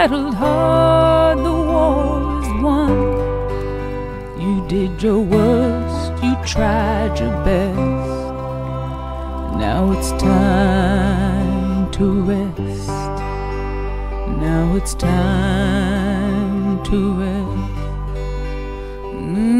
Battled hard, the war is won. You did your worst, you tried your best. Now it's time to rest. Now it's time to rest. See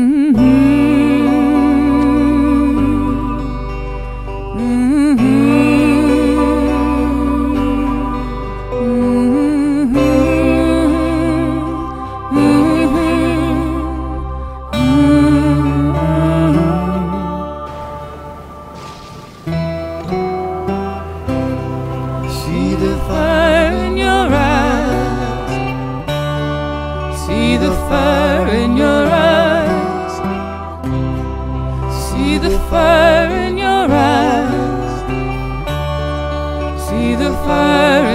See the fire in your eyes. See the fire.